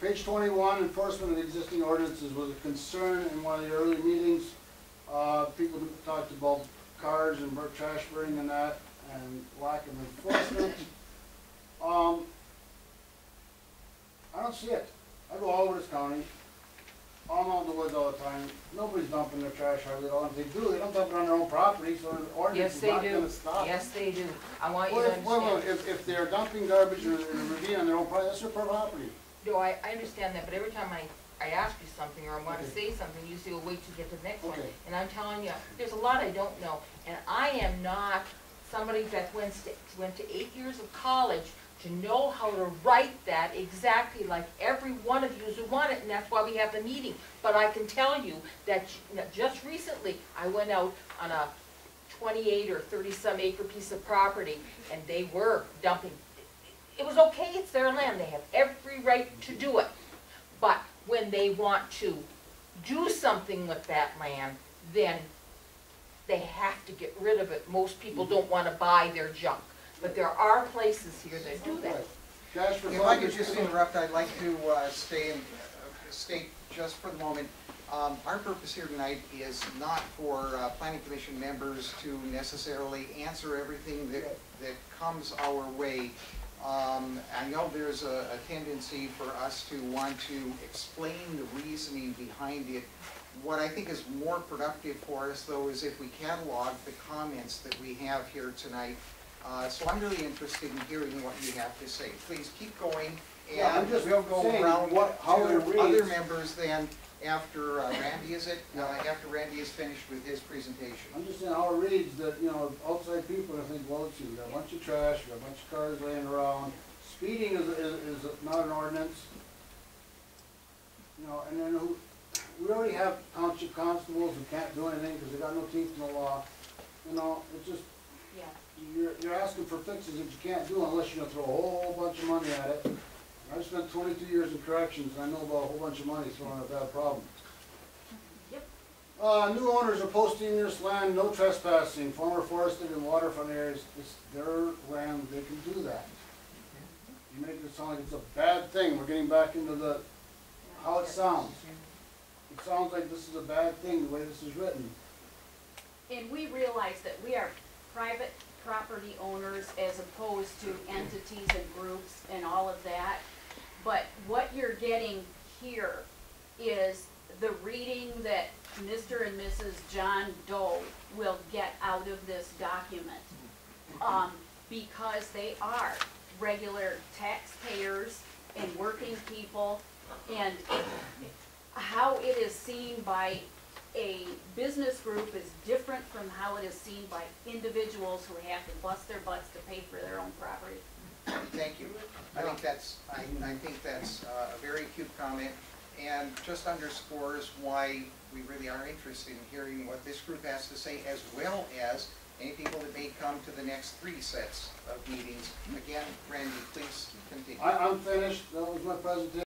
page twenty-one, enforcement of existing ordinances was a concern in one of the early meetings. Uh, people talked about cars and trash burning and that, and lack of enforcement. Um, I don't see it. I go all over this county, all out in the woods all the time. Nobody's dumping their trash hardly at all. If they do, they don't dump it on their own property, so the ordinance Yes, is they not do. gonna stop. Yes, they do. I want you Well, to if, well, well, if, if they're dumping garbage or in a ravine on their own property, that's their property. No, I, I understand that, but every time I, I ask you something or I wanna Okay. say something, you say, well, wait till you get to the next one. Okay. And I'm telling you, there's a lot I don't know. And I am not somebody that went to, went to eight years of college to know how to write that exactly like every one of you who want it, and that's why we have the meeting. But I can tell you that j- just recently, I went out on a twenty-eight or thirty-some acre piece of property, and they were dumping. It was okay, it's their land, they have every right to do it. But when they want to do something with that land, then they have to get rid of it. Most people don't wanna buy their junk, but there are places here that do that. Cash for If I could just interrupt, I'd like to uh, stay and uh, state just for the moment, um, our purpose here tonight is not for uh, planning commission members to necessarily answer everything that, that comes our way. Um, I know there's a a tendency for us to want to explain the reasoning behind it. What I think is more productive for us, though, is if we catalog the comments that we have here tonight. Uh, So I'm really interested in hearing what you have to say. Please keep going, Yeah, I'm and just we'll go around what- how to other members then, after uh, Randy, is it? Uh, After Randy is finished with his presentation. I'm just saying how it reads that, you know, outside people are thinking, well, let's got a bunch of trash, we got a bunch of cars laying around. Speeding is, is, is not an ordinance. You know, and then who, we already have township constables who can't do anything because they got no teeth in the law. You know, it's just, Yeah. you're, you're asking for fixes that you can't do unless you're gonna throw a whole bunch of money at it. I spent twenty-two years in corrections, and I know about a whole bunch of money thrown at that problem. Yep. Uh, new owners are posting this land, no trespassing, former forested and waterfront areas, it's their land, they can do that. You make it sound like it's a bad thing, we're getting back into the, how it sounds. It sounds like this is a bad thing, the way this is written. And we realize that we are private property owners as opposed to entities and groups and all of that. But what you're getting here is the reading that Mr. and Mrs. John Doe will get out of this document. Um, because they are regular taxpayers and working people. And how it is seen by a business group is different from how it is seen by individuals who have to bust their butts to pay for their own property. Thank you. I think that's, I, I think that's uh, a very acute comment, and just underscores why we really are interested in hearing what this group has to say, as well as any people that may come to the next three sets of meetings. Again, Randy, please continue. I, I'm finished, that was my presentation.